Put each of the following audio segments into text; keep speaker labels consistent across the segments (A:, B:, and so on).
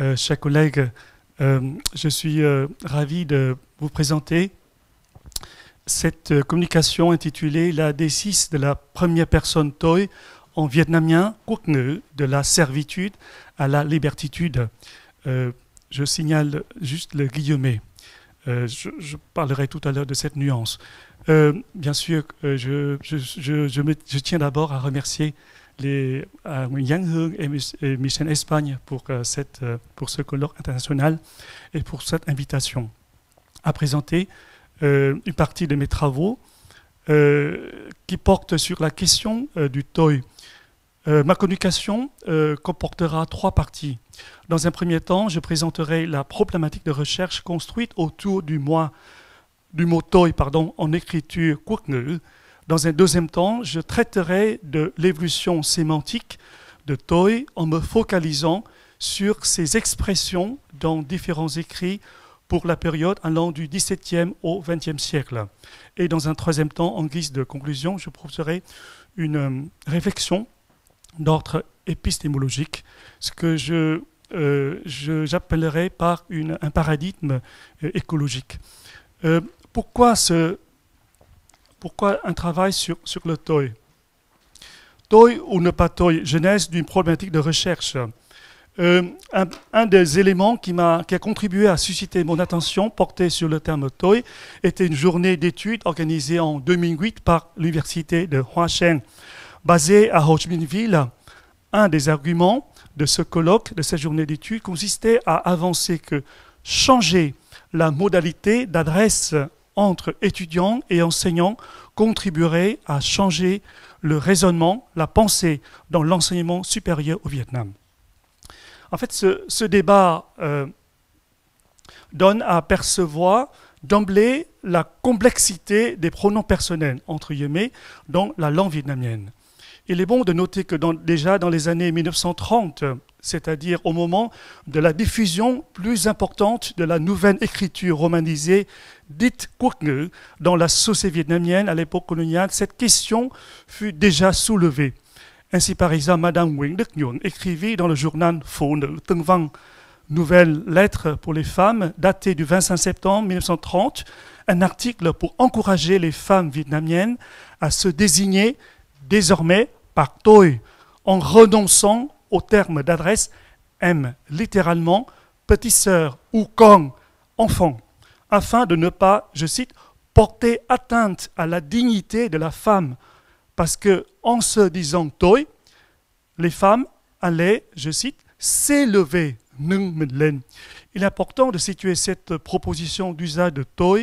A: euh, chers collègues, euh, je suis euh, ravi de vous présenter cette euh, communication intitulée La D6 de la première personne Toi en vietnamien, de la servitude à la libertitude. Je signale juste le guillemet. Je, parlerai tout à l'heure de cette nuance. Bien sûr, je, je- je tiens d'abord à remercier les, à Yang Hung et, Mich- et Michel Espagne pour, euh, cette, euh, pour ce colloque international et pour cette invitation à présenter euh, une partie de mes travaux euh, qui portent sur la question euh, du. Euh, ma communication euh, comportera trois parties. Dans un premier temps, je présenterai la problématique de recherche construite autour du, mot toy pardon, en écriture ngữ. Dans un deuxième temps, je traiterai de l'évolution sémantique de toy en me focalisant sur ses expressions dans différents écrits pour la période allant du XVIIe au XXe siècle. Et dans un troisième temps, en guise de conclusion, je proposerai une euh, réflexion d'ordre épistémologique, ce que je, euh, j'appellerai par un paradigme euh, écologique. Pourquoi, ce, pourquoi un travail sur, le toy? Toy ou ne pas toy, genèse d'une problématique de recherche. Euh, un, des éléments qui, a contribué à susciter mon attention portée sur le terme toy était une journée d'études organisée en 2008 par l'université de Hoa Sen, basée à Ho Chi Minh Ville. Un des arguments de ce colloque, de cette journée d'études, consistait à avancer que changer la modalité d'adresse entre étudiants et enseignants contribuerait à changer le raisonnement, la pensée dans l'enseignement supérieur au Vietnam. En fait, ce, débat euh, donne à percevoir d'emblée la complexité des pronoms personnels, entre guillemets, dans la langue vietnamienne. Il est bon de noter que déjà dans les années 1930, c'est-à-dire au moment de la diffusion plus importante de la nouvelle écriture romanisée dite ngữ dans la société vietnamienne à l'époque coloniale, cette question fut déjà soulevée. Ainsi, par exemple, Madame Nguyễn Đức Nhuận écrivit dans le journal Phụ nữ nouvelle lettre pour les femmes, datée du 25 septembre 1930, un article pour encourager les femmes vietnamiennes à se désigner désormais par toi, en renonçant au terme d'adresse M, littéralement petite sœur ou con, enfant, afin de ne pas, je cite, porter atteinte à la dignité de la femme, parce que en se disant toi, les femmes allaient, je cite, s'élever. Il est important de situer cette proposition d'usage de toi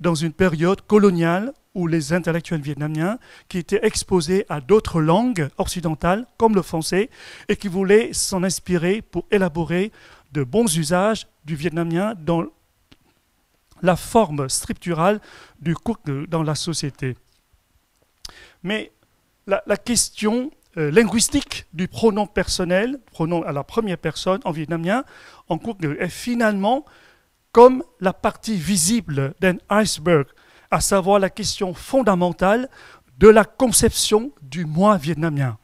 A: dans une période coloniale où les intellectuels vietnamiens, qui étaient exposés à d'autres langues occidentales, comme le français, et qui voulaient s'en inspirer pour élaborer de bons usages du vietnamien dans la forme scripturale du ngữ dans la société. Mais la question euh, linguistique du pronom personnel, pronom à la première personne en vietnamien, en ngữ, est finalement comme la partie visible d'un iceberg, à savoir la question fondamentale de la conception du moi vietnamien.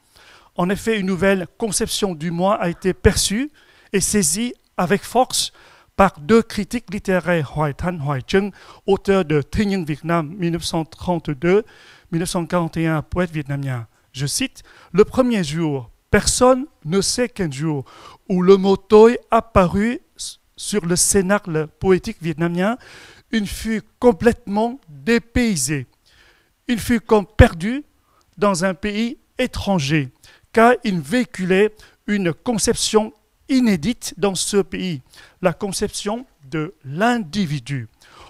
A: En effet, une nouvelle conception du moi a été perçue et saisie avec force par deux critiques littéraires, Hoài Thanh, Hoài Trân, auteur de Thế nhân Việt Nam 1932-1941, poète vietnamien. Je cite, Le premier jour, personne ne sait qu'un jour où le mot toi apparut sur le cénacle poétique vietnamien, il fut complètement dépaysé. Il fut comme perdu dans un pays étranger, car il véhiculait une conception inédite dans ce pays, la conception de l'individu.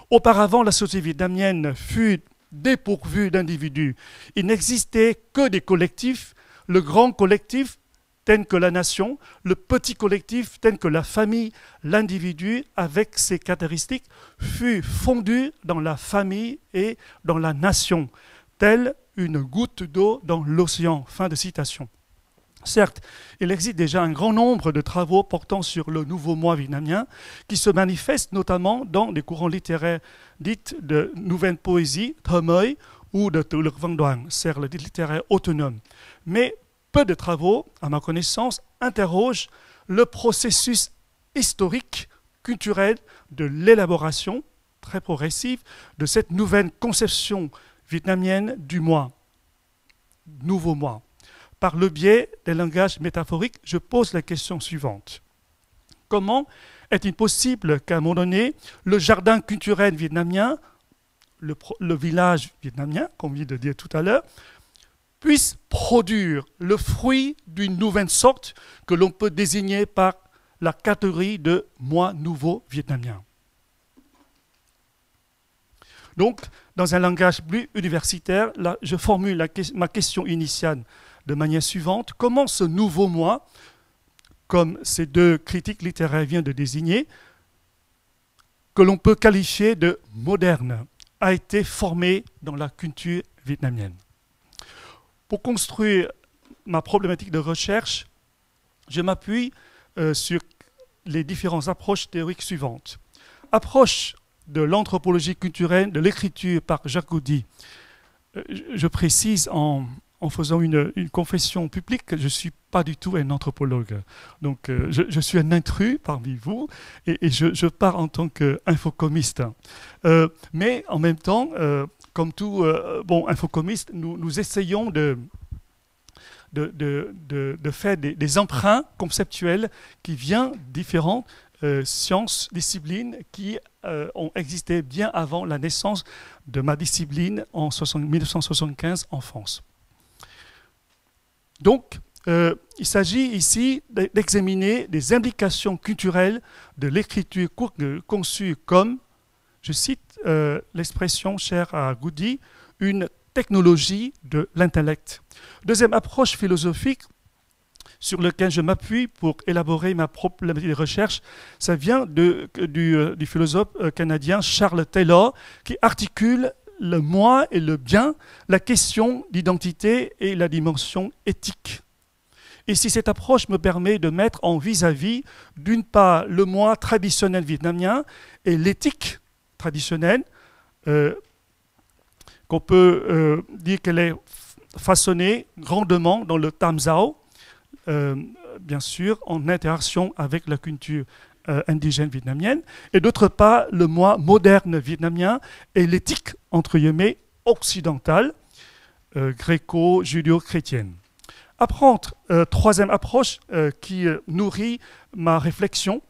A: Auparavant, la société vietnamienne fut dépourvue d'individus. Il n'existait que des collectifs, le grand collectif tel que la nation, le petit collectif tel que la famille, l'individu avec ses caractéristiques fut fondu dans la famille et dans la nation, telle une goutte d'eau dans l'océan. Fin de citation. Certes, il existe déjà un grand nombre de travaux portant sur le nouveau moi vietnamien qui se manifestent notamment dans des courants littéraires dits de nouvelle poésie, thơ mới, ou de lực văn đoàn, c'est le littéraire autonome. Mais peu de travaux, à ma connaissance, interrogent le processus historique, culturelle de l'élaboration très progressive de cette nouvelle conception vietnamienne du moi, nouveau moi. Par le biais des langages métaphoriques, je pose la question suivante. Comment est-il possible qu'à un moment donné, le jardin culturel vietnamien, le, village vietnamien, comme vient de dire tout à l'heure, puisse produire le fruit d'une nouvelle sorte que l'on peut désigner par la catégorie de moi nouveau vietnamien. Donc, dans un langage plus universitaire, je formule ma question initiale de manière suivante. Comment ce nouveau moi, comme ces deux critiques littéraires viennent de désigner, que l'on peut qualifier de moderne, a été formé dans la culture vietnamienne? Pour construire ma problématique de recherche, je m'appuie euh, sur les différentes approches théoriques suivantes. Approche de l'anthropologie culturelle de l'écriture par Jacques Goudy. Euh, je précise en, faisant une, confession publique que je ne suis pas du tout un anthropologue. Donc euh, je, suis un intrus parmi vous et, je, pars en tant qu'infocomiste. Euh, mais en même temps, comme tout bon infocomiste, nous, essayons de, de, faire des, des, emprunts conceptuels qui viennent différents sciences, disciplines qui euh, ont existé bien avant la naissance de ma discipline en 1975 en France. Donc, euh, il s'agit ici d'examiner les implications culturelles de l'écriture conçue comme, je cite l'expression chère à Goody, une technologie de l'intellect. Deuxième approche philosophique sur lequel je m'appuie pour élaborer ma propre recherche, ça vient euh, du, philosophe euh, canadien Charles Taylor, qui articule le moi et le bien, la question d'identité et la dimension éthique. Et si cette approche me permet de mettre en vis-à-vis, d'une part, le moi traditionnel vietnamien et l'éthique traditionnelle, euh, qu'on peut dire qu'elle est façonnée grandement dans le Tam Giao, euh, bien sûr, en interaction avec la culture euh, indigène vietnamienne, et d'autre part, le moi moderne vietnamien et l'éthique, entre guillemets, occidentale, euh, gréco-judéo-chrétienne. Apprendre, troisième approche qui nourrit ma réflexion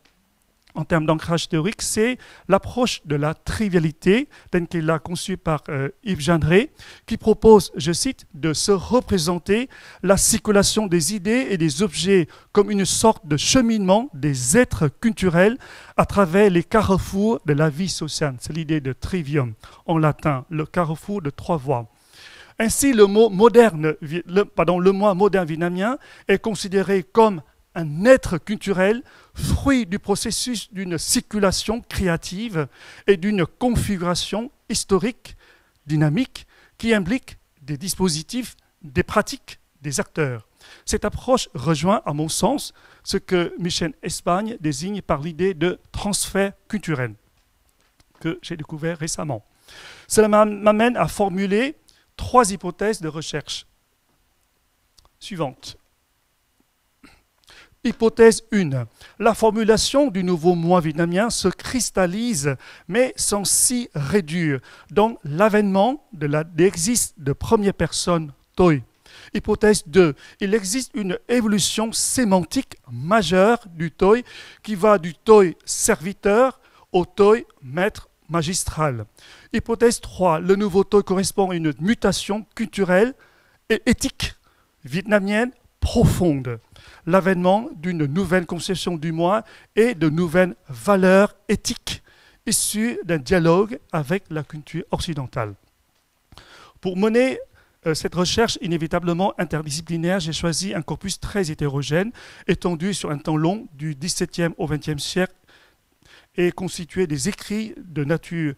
A: en termes d'ancrage théorique, c'est l'approche de la trivialité, telle qu'elle a conçue par euh, Yves Gendré, qui propose, je cite, de se représenter la circulation des idées et des objets comme une sorte de cheminement des êtres culturels à travers les carrefours de la vie sociale. C'est l'idée de trivium en latin, le carrefour de trois voies. Ainsi, le mot moderne, pardon, le mot moderne vietnamien est considéré comme un être culturel, fruit du processus d'une circulation créative et d'une configuration historique, dynamique, qui implique des dispositifs, des pratiques, des acteurs. Cette approche rejoint, à mon sens, ce que Michel Espagne désigne par l'idée de transfert culturel, que j'ai découvert récemment. Cela m'amène à formuler trois hypothèses de recherche suivantes. Hypothèse 1. La formulation du nouveau moi vietnamien se cristallise, mais sans s'y réduire, dans l'avènement de la d'existe de première personne toi. Hypothèse 2. Il existe une évolution sémantique majeure du toi qui va du toi serviteur au toi maître magistral. Hypothèse 3. Le nouveau toi correspond à une mutation culturelle et éthique vietnamienne profonde l'avènement d'une nouvelle conception du moi et de nouvelles valeurs éthiques issues d'un dialogue avec la culture occidentale. Pour mener euh, cette recherche inévitablement interdisciplinaire, j'ai choisi un corpus très hétérogène, étendu sur un temps long du XVIIe au XXe siècle et constitué des écrits de nature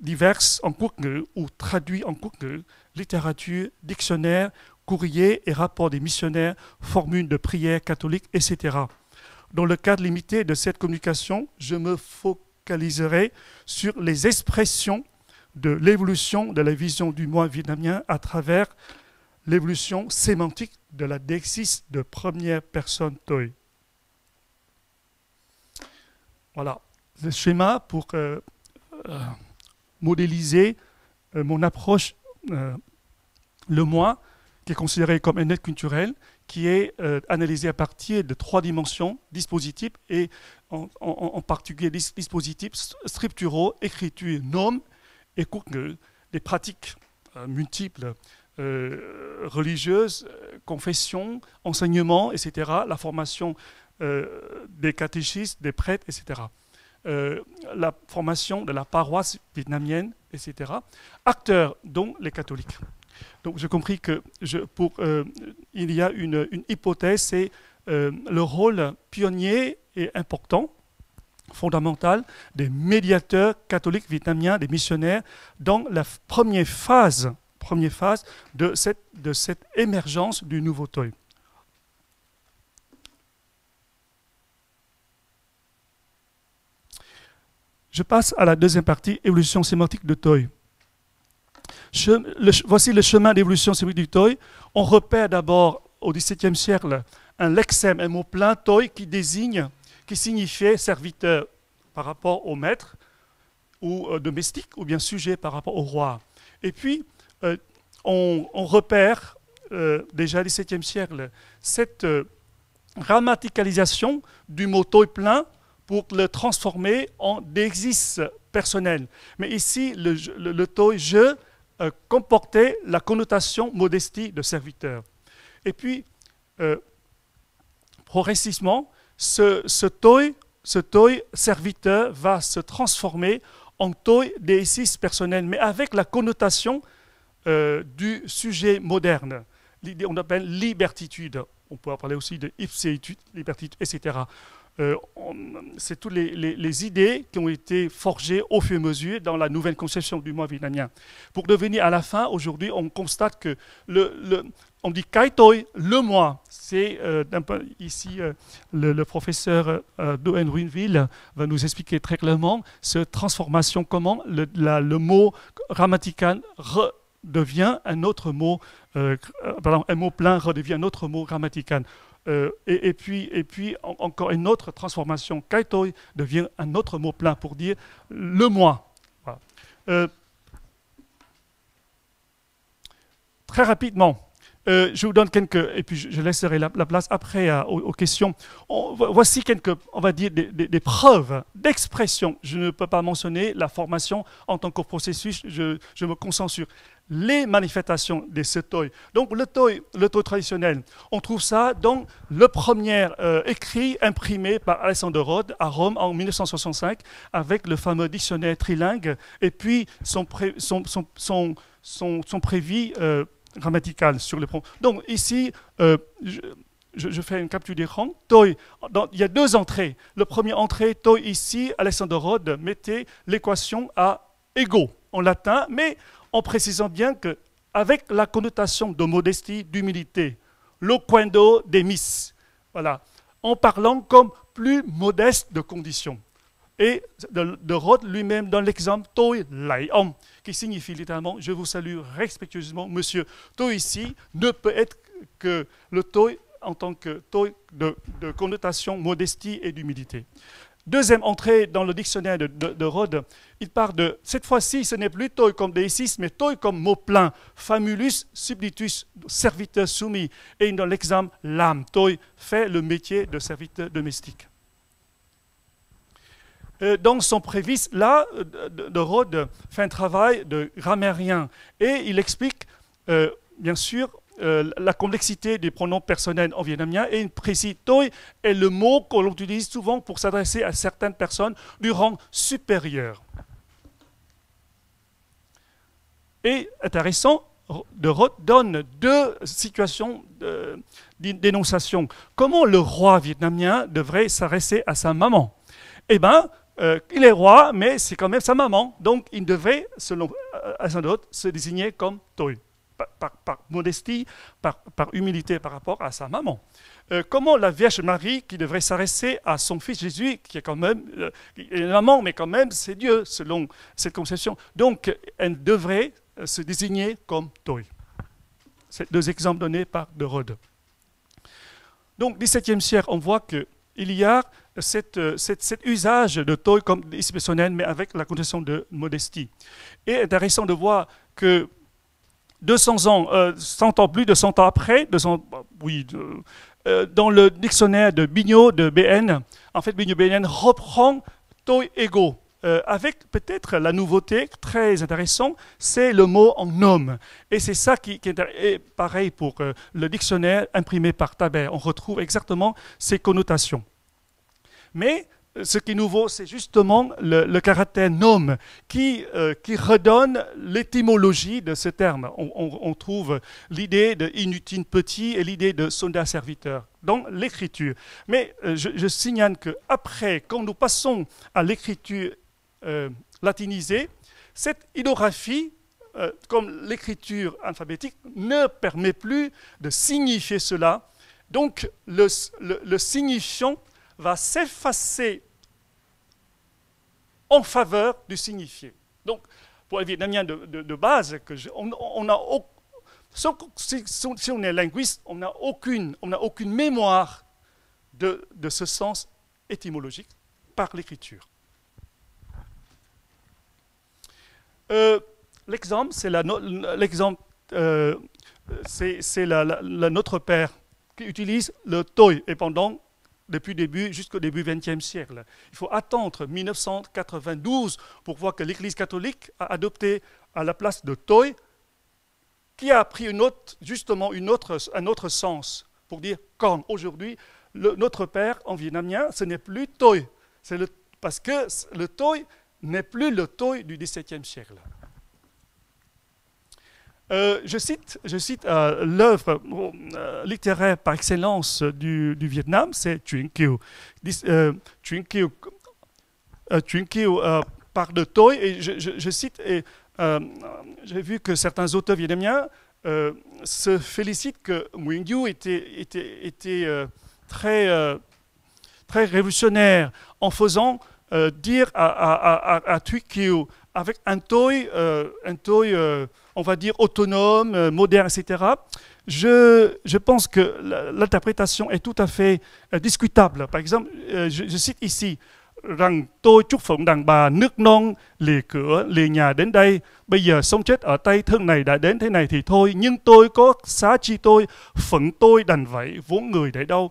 A: diverses en courte ou traduits en courte littérature, dictionnaire, courriers et rapports des missionnaires, formules de prières catholiques, etc. Dans le cadre limité de cette communication, je me focaliserai sur les expressions de l'évolution de la vision du moi vietnamien à travers l'évolution sémantique de la dexis de première personne Toi. voilà, le schéma pour euh, euh, modéliser euh, mon approche, le moi, qui est considéré comme un être culturel, qui est analysé à partir de trois dimensions, dispositifs, et en, particulier dispositifs structuraux, écriture, normes, et des pratiques multiples religieuses, confessions, enseignements, etc., la formation des catéchistes, des prêtres, etc. Euh, la formation de la paroisse vietnamienne, etc. Acteurs, dont les catholiques. Donc j'ai compris que je, pour, euh, il y a une, hypothèse, c'est euh, le rôle pionnier et important, fondamental, des médiateurs catholiques vietnamiens, des missionnaires, dans la première phase, première phase de, cette, de cette émergence du nouveau Toi. Je passe à la deuxième partie, évolution sémantique de Voici le chemin d'évolution sémantique du Toy. On repère d'abord au XVIIe siècle un lexème, un mot plein Toy qui désigne, qui signifiait serviteur par rapport au maître ou euh, domestique ou bien sujet par rapport au roi. Et puis, euh, on, repère euh, déjà au XVIIe siècle cette grammaticalisation du mot Toy plein pour le transformer en dexis personnel. Mais ici, le, le, je euh, comportait la connotation modestie de serviteur. Et puis, euh, progressivement, ce, ce toi, ce toi serviteur va se transformer en toi déicis personnel, mais avec la connotation euh, du sujet moderne. On appelle libertitude. On peut parler aussi de ipséitude, etc. Euh, c'est toutes les, idées qui ont été forgées au fur et à mesure dans la nouvelle conception du moi vietnamien. Pour devenir à la fin, aujourd'hui, on constate que le, on dit Kaitoi, le moi. C'est euh, ici euh, le, professeur euh, Doen Winville va nous expliquer très clairement cette transformation, comment le, le mot grammatical redevient un autre mot, pardon, un mot plein redevient un autre mot grammatical. Euh, et, puis, et puis encore une autre transformation. Kaitoi devient un autre mot plein pour dire le moi. Euh, très rapidement, euh, je vous donne quelques, et puis je laisserai la, place après aux, questions. voici quelques, on va dire, des, preuves d'expression. Je ne peux pas mentionner la formation en tant que processus, je, je me concentre sur les manifestations de ce toy. Donc le toy, le toy traditionnel, on trouve ça dans le premier euh, écrit imprimé par Alexandre Rode à Rome en 1965 avec le fameux dictionnaire trilingue et puis son, son, son, son, prévis euh, grammatical sur les pronoms. Donc ici, euh, je, fais une capture d'écran. Toy, il y a deux entrées. Le premier entrée, toy ici, Alexandre Rode mettait l'équation à égaux en latin, mais en précisant bien que avec la connotation de modestie, d'humilité, loquendo demis, voilà, en parlant comme plus modeste de condition. Et de, de Roth lui-même dans l'exemple toi lai qui signifie littéralement je vous salue respectueusement, monsieur. Toi ici ne peut être que le toi en tant que toi de connotation modestie et d'humilité. Deuxième entrée dans le dictionnaire de, Rhodes, il parle de, cette fois-ci, ce n'est plus toi comme déicis, mais toi comme mot plein, famulus subditus, serviteur soumis. Et dans l'exemple, l'âme, toi fait le métier de serviteur domestique. Euh, dans son prévice, là, de, Rhodes fait un travail de grammairien et il explique, euh, bien sûr, euh, la complexité des pronoms personnels en vietnamien et une précise toi est le mot qu'on utilise souvent pour s'adresser à certaines personnes du rang supérieur. Et intéressant, de Roth donne deux situations d'énonciation. Comment le roi vietnamien devrait s'adresser à sa maman? Eh bien, euh, il est roi, mais c'est quand même sa maman. Donc, il devrait, selon euh, se désigner comme Toi par, modestie, par, humilité par rapport à sa maman. Euh, comment la Vierge Marie, qui devrait s'adresser à son fils Jésus, qui est quand même euh, maman, mais quand même c'est Dieu, selon cette conception. Donc, elle devrait euh, se désigner comme toi. C'est deux exemples donnés par De Rode. Donc, 17e siècle, on voit qu'il y a cet usage de toi comme personnel, mais avec la condition de modestie. Et intéressant de voir que 200 ans, 100 ans plus de 100 ans après, 200, oui, dans le dictionnaire de Bignot de BN, en fait, Bignot BN reprend toi ego euh, avec peut-être la nouveauté très intéressante, c'est le mot en homme. Et c'est ça qui, est pareil pour euh, le dictionnaire imprimé par Taber. On retrouve exactement ces connotations. Mais euh, ce qui est nouveau, c'est justement le, caractère nom qui, qui redonne l'étymologie de ce terme. On, trouve l'idée de inutile petit et l'idée de soldat serviteur dans l'écriture. Mais je, je, signale qu'après, quand nous passons à l'écriture euh, latinisée, cette idographie, euh, comme l'écriture alphabétique, ne permet plus de signifier cela. Donc le, signifiant va s'effacer en faveur du signifié. Donc, pour les Vietnamiens de, base, que si, on est linguiste, on n'a aucune, mémoire de, de ce sens étymologique par l'écriture. Euh, l'exemple, c'est euh, c'est notre père qui utilise le toi et pendant depuis le début jusqu'au début du XXe siècle. Il faut attendre 1992 pour voir que l'Église catholique a adopté à la place de toi qui a pris justement une autre, un autre sens pour dire comme aujourd'hui notre père en vietnamien, ce n'est plus toi, c'est parce que le toi n'est plus le Toi du XVIIe siècle. Euh, je cite, je cite euh, l'œuvre euh, littéraire par excellence du, Vietnam, c'est Truyện Kiều. Truyện Kiều, parle de Toi, et je, cite, et j'ai vu que certains auteurs vietnamiens se félicitent que Nguyen Du était, très, très révolutionnaire en faisant dire à, à, à, à avec un toy, euh, un toy euh, on va dire, autonome, euh, moderne, etc., je, je pense que l'interprétation est tout à fait euh, discutable. Par exemple, euh, je, cite ici, rằng tôi chúc phụng đàn bà nước non lìa cửa lìa nhà đến đây bây giờ sống chết ở tay thân này đã đến thế này thì thôi nhưng tôi có xá chi tôi phận tôi đành vậy vốn người để đâu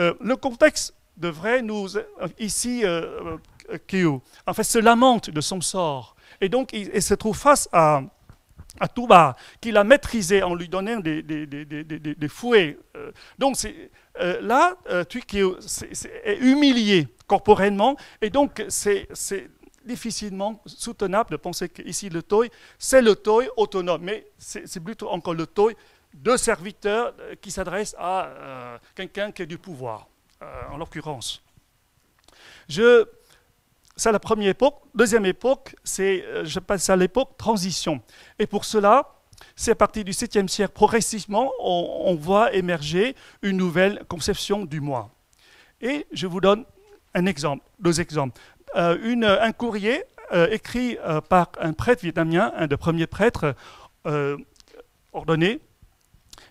A: uh, le contexte devrait nous, ici, euh, euh en fait, se lamente de son sort. Et donc, il, se trouve face à, à Touba, qu'il a maîtrisé en lui donnant des, des, des, des fouets. Euh, donc, là, euh, est, humilié corporellement, et donc, c'est difficilement soutenable de penser qu'ici, le toy, c'est le toy autonome, mais c'est plutôt encore le toy de serviteur qui s'adresse à quelqu'un qui a du pouvoir. Euh, en l'occurrence. Je, c'est la première époque. Deuxième époque, c'est, euh, je passe à l'époque transition. Et pour cela, c'est à partir du 7e siècle, progressivement, on, voit émerger une nouvelle conception du moi. Et je vous donne un exemple, deux exemples. Euh, une, un courrier écrit par un prêtre vietnamien, un des premiers prêtres ordonnés,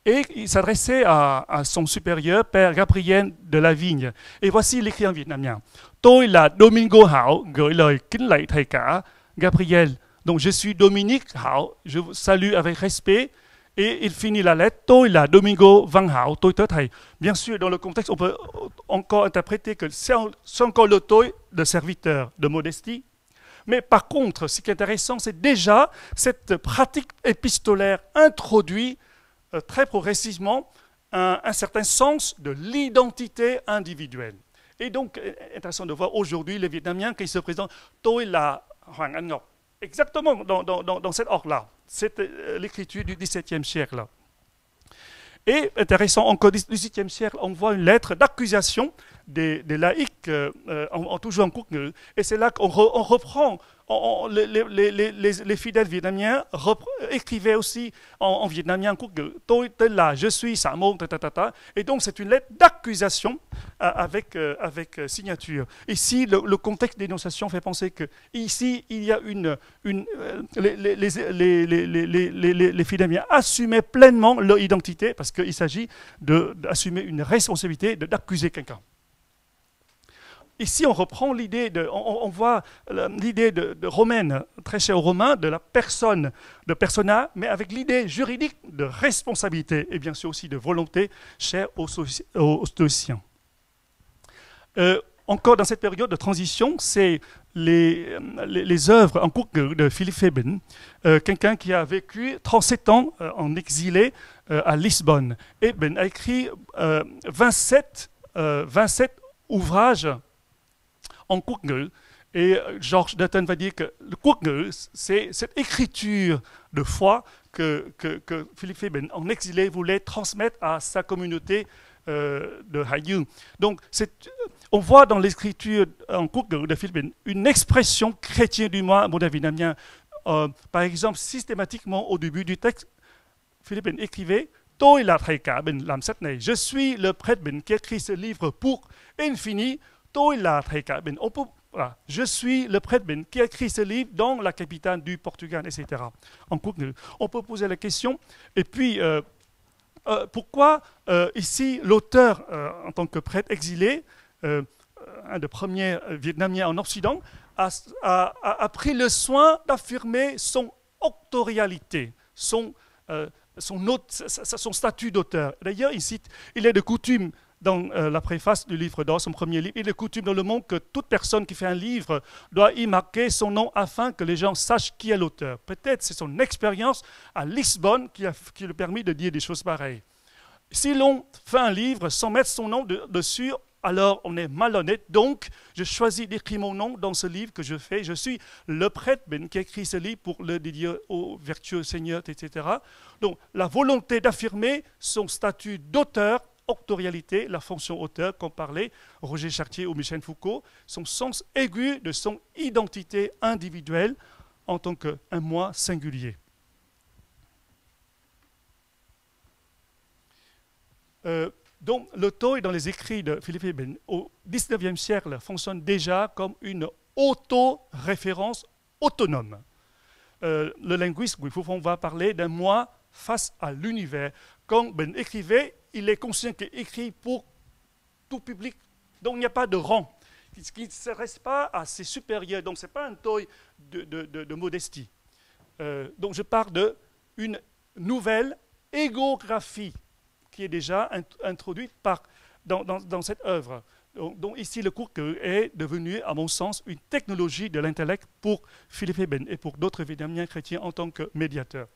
A: et il s'adressait à, son supérieur, Père Gabriel de la Vigne. Et voici l'écrit en vietnamien. Tôi là Domingo Hảo, gửi lời kính lạy thầy cả Gabriel. Donc je suis Dominique Hảo, je vous salue avec respect. Et il finit la lettre, tôi là Domingo Van tôi thầy. Bien sûr, dans le contexte, on peut encore interpréter que c'est encore le toi de serviteur, de modestie. Mais par contre, ce qui est intéressant, c'est déjà cette pratique épistolaire introduite euh, très progressivement un, certain sens de l'identité individuelle. Et donc, euh, intéressant de voir aujourd'hui les Vietnamiens qui se présentent, Tôi là Hoàng Anh Ngọc. Exactement dans, dans, ordre-là. C'est euh, l'écriture du XVIIe siècle. Et intéressant, encore du XVIIe siècle, on voit une lettre d'accusation des, laïcs en, toujours en Et c'est là qu'on reprend les, fidèles vietnamiens écrivaient aussi en, vietnamien là, je suis Samon, et donc c'est une lettre d'accusation euh, avec, euh, euh, signature. Ici, le, contexte d'énonciation fait penser que ici, il y a une, les, les, fidèles assumaient pleinement leur identité parce qu'il s'agit d'assumer une responsabilité d'accuser quelqu'un. Ici, on reprend l'idée, de, on, voit l'idée de, romaine, très chère aux Romains, de la personne, de persona, mais avec l'idée juridique de responsabilité et bien sûr aussi de volonté chère aux, aux stoïciens. Euh, encore dans cette période de transition, c'est les, les, œuvres en cours de Philippe Feben, euh, quelqu'un qui a vécu 37 ans euh, en exilé à Lisbonne. Et ben a écrit 27, 27 ouvrages en Kookngul. Et George Dutton va dire que le Kookngul, c'est cette écriture de foi que, que, Philippe Feben, en exilé, voulait transmettre à sa communauté euh, de Hayu. Donc, on voit dans l'écriture en Kookngul de Philippe une expression chrétienne du moi moderne euh, par exemple, systématiquement au début du texte, Philippe écrivait Je suis le prêtre qui écrit ce livre pour infini on peut, voilà, je suis le prêtre qui a écrit ce livre dans la capitale du Portugal, etc. On peut poser la question. Et puis, euh, euh, pourquoi euh, ici l'auteur, en tant que prêtre exilé, un des premiers Vietnamiens en Occident, a pris le soin d'affirmer son autorialité, son, son, son statut d'auteur. D'ailleurs, il cite, il est de coutume dans euh, la préface du livre d'or, son premier livre, il est coutume dans le monde que toute personne qui fait un livre doit y marquer son nom afin que les gens sachent qui est l'auteur. Peut-être c'est son expérience à Lisbonne qui, lui a permis de dire des choses pareilles. Si l'on fait un livre sans mettre son nom dessus, alors on est malhonnête. Donc, je choisis d'écrire mon nom dans ce livre que je fais. Je suis le prêtre ben, qui a écrit ce livre pour le dédier au vertueux Seigneur, etc. Donc, la volonté d'affirmer son statut d'auteur la fonction auteur, comme parlait Roger Chartier ou Michel Foucault, son sens aigu de son identité individuelle en tant qu'un moi singulier. Euh, donc, le Toy dans les écrits de Philippe Eben au XIXe siècle fonctionne déjà comme une auto-référence autonome. Euh, le linguiste Guy va parler d'un moi face à l'univers. Quand Ben écrivait, il est conscient qu'il écrit pour tout public. Donc il n'y a pas de rang. qui ne s'adresse pas à ses supérieurs. Donc ce n'est pas un toy de, modestie. Euh, donc je parle d'une nouvelle égographie qui est déjà introduite dans, cette œuvre. Donc, ici, le cours est devenu, à mon sens, une technologie de l'intellect pour Philippe Eben et pour d'autres Vietnamiens chrétiens en tant que médiateurs.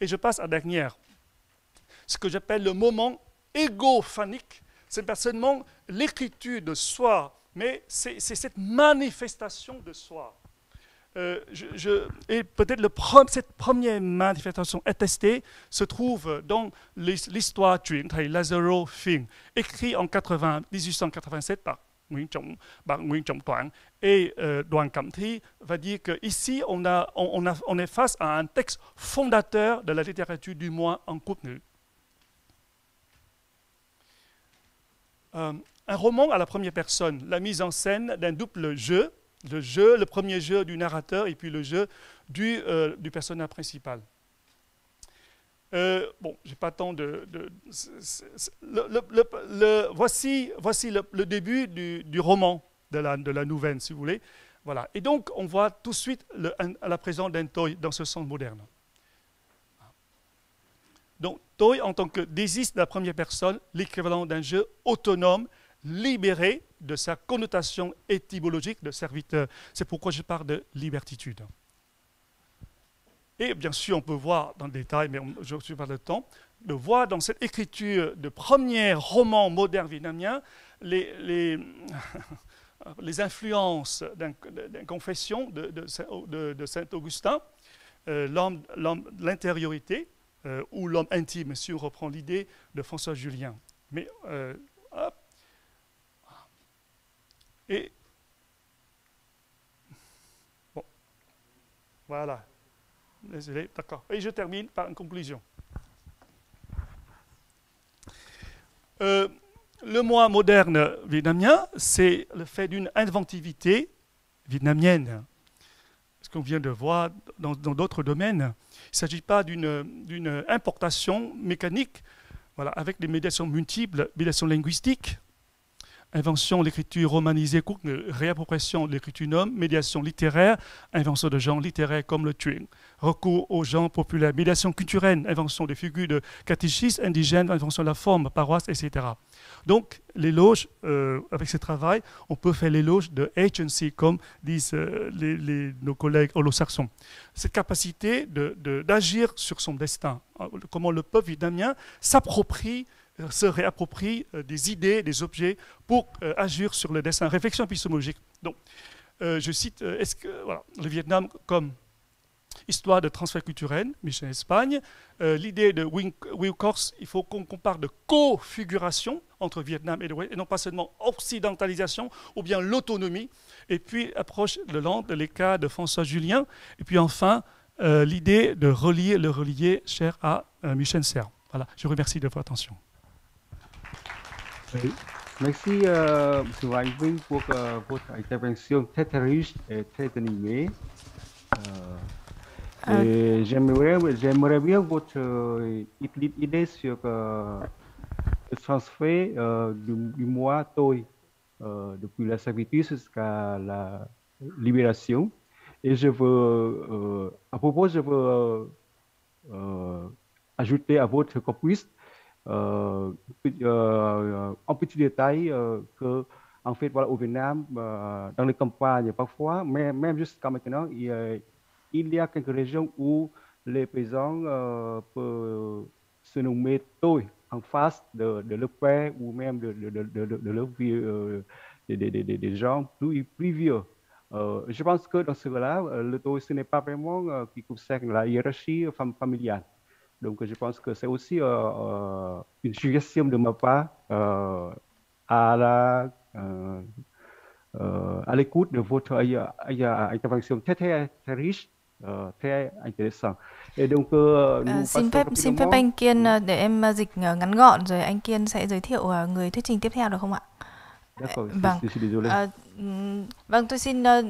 A: Et je passe à la dernière, ce que j'appelle le moment égophanique, c'est pas seulement l'écriture de soi, mais c'est cette manifestation de soi. Euh, et peut-être cette première manifestation attestée se trouve dans l'histoire de Lazaro Fing, écrit en 1887 par Nguyễn Trọng, par. Et euh, Cẩm Thi va dire qu'ici, on, on, est face à un texte fondateur de la littérature du moi en contenu. Euh, un roman à la première personne, la mise en scène d'un double jeu, le jeu, le premier jeu du narrateur et puis le jeu du, euh, du personnage principal. Euh, bon, j'ai pas tant de. le, voici voici le, début du, du, roman de la, de la nouvelle, si vous voulez. Voilà. Et donc, on voit tout de suite la présence d'un toy dans ce sens moderne. En tant que désiste de la première personne, l'équivalent d'un jeu autonome, libéré de sa connotation étymologique de serviteur. C'est pourquoi je parle de libertitude. Et bien sûr, on peut voir dans le détail, mais je ne suis pas le temps, de voir dans cette écriture de premier roman moderne vietnamien les, influences d'une confession de, de, Saint-Augustin, euh, l'intériorité, euh, ou l'homme intime, si on reprend l'idée de François Julien. Mais, euh, hop. Et, bon, voilà. Désolé, d'accord. Et je termine par une conclusion. Euh, le moi moderne vietnamien, c'est le fait d'une inventivité vietnamienne. Qu'on vient de voir dans d'autres domaines. Il ne s'agit pas d'une importation mécanique voilà, avec des médiations multiples, médiations linguistiques, invention de l'écriture romanisée, réappropriation de l'écriture nom, médiation littéraire, invention de genres littéraires comme le tuing, recours aux genres populaires, médiation culturelle, invention des figures de catéchistes indigènes, invention de la forme, paroisse, etc. Donc, l'éloge, euh, avec ce travail, on peut faire l'éloge de agency, comme disent euh, nos collègues anglo-saxons. Cette capacité d'agir sur son destin, hein, comment le peuple vietnamien s'approprie euh, se réapproprie des idées, des objets pour agir sur le destin. Réflexion épistémologique. Donc, je cite, est-ce que le Vietnam comme Histoire de transfert culturel, Michel Espagne. Euh, l'idée de Wilcox, il faut qu'on parle de co-figuration entre Vietnam et l'Ouest, et non pas seulement occidentalisation ou bien l'autonomie. Et puis, approche de l'an de l'écart de François Julien. Et puis enfin, euh, l'idée de relier le relier cher à euh, Michel Serre. Voilà, je vous remercie de votre attention.
B: Merci, euh, M. Vinh, pour euh, votre intervention très, riche et très animée. Euh. J'aimerais, j'aimerais bien votre euh, idée sur euh, le transfert euh, du, du, moi tôi euh, depuis la servitude jusqu'à la libération. Et je veux, à propos, je veux ajouter à votre copiste un petit détail que en fait, voilà, au Vietnam, dans les campagnes, parfois, même, même jusqu'à maintenant, il, il y a quelques régions où les paysans euh, peuvent se nommer tôi en face de, de leur père ou même de, de, de, de leur vieux, euh, des, gens plus, plus vieux. Euh, je pense que dans ce cas-là, euh, le tôi, ce n'est pas vraiment euh, qui concerne la hiérarchie fam familiale. Donc, je pense que c'est aussi euh, une suggestion de ma part à la à l'écoute de votre intervention très, très, très riche très intéressant.
C: Et donc uh, xin phép xin phép anh Kiên để em dịch ngắn gọn rồi anh Kiên sẽ giới thiệu người thuyết trình tiếp theo được không ạ? Vâng. Vâng, tôi xin uh,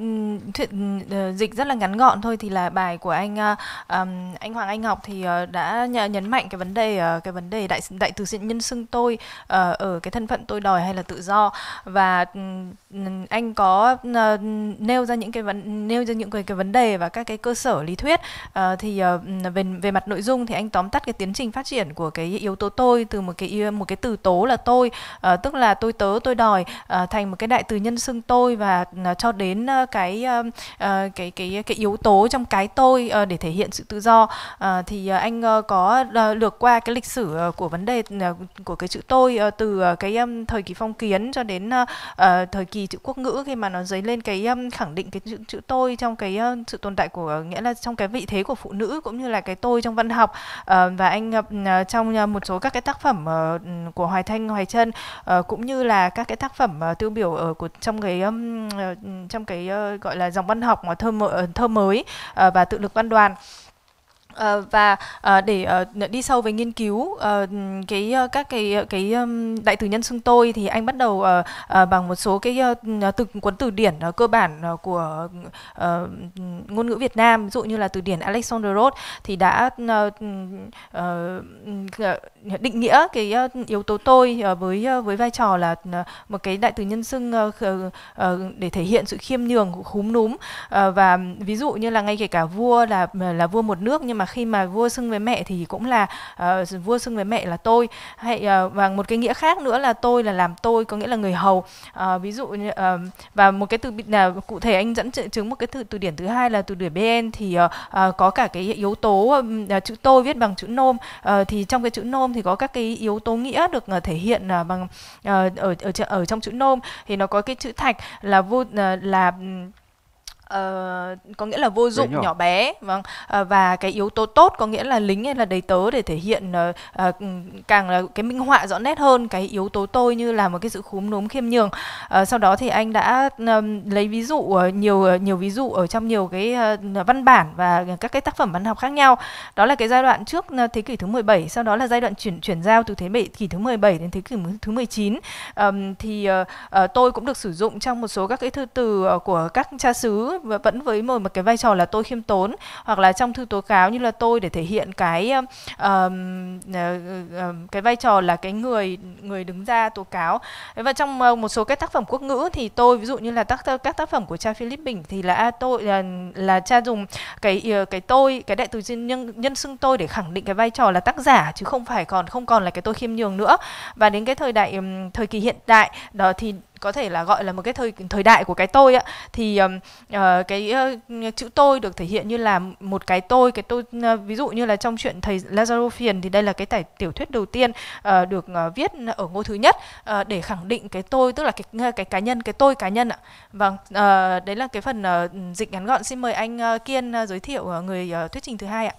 C: thuyết, uh, ờ, dịch rất là ngắn gọn thôi. Thì là bài của anh uh, um, anh Hoàng Anh ngọc thì uh, đã nhấn mạnh cái vấn đề uh, cái vấn đề đại đại từ diện nhân xưng tôi uh, ở cái thân phận tôi đòi hay là tự do. Và um, anh có uh, nêu ra những cái vấn nêu ra những cái cái vấn đề và các cái cơ sở lý thuyết. Uh, thì uh, về về mặt nội dung thì anh tóm tắt cái tiến trình phát triển của cái yếu tố tôi từ một cái một cái từ tố là tôi. Uh, tức là tôi tớ tôi đòi uh, thành một cái đại từ nhân xưng tôi tôi và à, cho đến cái ờ, cái cái cái yếu tố trong cái tôi ờ, để thể hiện sự tự do. Ờ, thì anh có lược qua cái lịch sử của vấn đề của cái chữ tôi từ cái thời kỳ phong kiến cho đến thời kỳ chữ quốc ngữ khi mà nó dấy lên cái khẳng định cái chữ chữ tôi trong cái sự tồn tại của, nghĩa là trong cái vị thế của phụ nữ cũng như là cái tôi trong văn học. Và anh trong một số các cái tác phẩm của Hoài Thanh, Hoài Trân cũng như là các cái tác phẩm tiêu biểu ở, của, trong cái um, trong cái uh, gọi là dòng văn học mà thơ ờ, thơ mới uh, và tự lực văn đoàn. Uh, và uh, để uh, đi sâu về nghiên cứu uh, cái uh, các cái cái um, đại từ nhân xưng tôi thì anh bắt đầu uh, uh, bằng một số cái uh, từ cuốn từ điển uh, cơ bản uh, của uh, ngôn ngữ Việt Nam ví dụ như là từ điển Alexander Roth thì đã uh, uh, định nghĩa cái ờ, yếu tố tôi ờ, với ờ, với vai trò là một cái đại từ nhân xưng để thể hiện sự khiêm nhường khúm núm. Và ví dụ như là ngay kể cả vua là là vua một nước, nhưng mà khi mà vua xưng với mẹ thì cũng là vua xưng với mẹ là tôi. Hay và một cái nghĩa khác nữa là tôi là làm tôi, có nghĩa là người hầu. Ví dụ như và một cái từ là cụ thể anh dẫn chứng một cái từ từ điển thứ hai là từ điển bn thì có cả cái yếu tố chữ tôi viết bằng chữ nôm. Thì trong cái chữ nôm thì có các cái yếu tố nghĩa được uh, thể hiện uh, bằng uh, ở ở ở trong chữ nôm. Thì nó có cái chữ thạch là vô uh, là uh, có nghĩa là vô dụng nhỏ. nhỏ bé vâng. Uh, và cái yếu tố tốt có nghĩa là lính hay là đầy tớ để thể hiện uh, uh, càng là cái minh họa rõ nét hơn cái yếu tố tôi như là một cái sự khúm núm khiêm nhường. Uh, sau đó thì anh đã um, lấy ví dụ uh, nhiều nhiều ví dụ ở trong nhiều cái uh, văn bản và các cái tác phẩm văn học khác nhau. Đó là cái giai đoạn trước uh, thế kỷ thứ 17 sau đó là giai đoạn chuyển chuyển giao từ thế kỷ thứ 17 đến thế kỷ thứ 19 um, thì uh, uh, tôi cũng được sử dụng trong một số các cái thư từ uh, của các cha xứ và vẫn với một, một cái vai trò là tôi khiêm tốn hoặc là trong thư tố cáo như là tôi để thể hiện cái uh, uh, cái vai trò là cái người người đứng ra tố cáo. Và trong uh, một số các tác phẩm quốc ngữ thì tôi ví dụ như là tác các tác phẩm của cha Philip Bình thì là à, tôi là, là cha dùng cái cái tôi cái đại từ nhân nhân xưng tôi để khẳng định cái vai trò là tác giả chứ không phải còn không còn là cái tôi khiêm nhường nữa. Và đến cái thời đại thời kỳ hiện đại đó thì có thể là gọi là một cái thời thời đại của cái tôi ạ thì uh, cái uh, chữ tôi được thể hiện như là một cái tôi cái tôi uh, ví dụ như là trong chuyện thầy Lazaro phiền thì đây là cái tải tiểu thuyết đầu tiên uh, được uh, viết ở ngôi thứ nhất uh, để khẳng định cái tôi tức là cái cái cá nhân cái tôi cá nhân ạ. Vâng uh, đấy là cái phần uh, dịch ngắn gọn. Xin mời anh uh, Kiên uh, giới thiệu uh, người uh, thuyết trình thứ hai ạ.